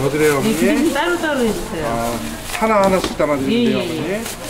더 드려요, 어머니. 네, 따로따로 해주세요. 아, 하나 하나씩 담아드리면 돼요, 예, 예, 예. 어머니.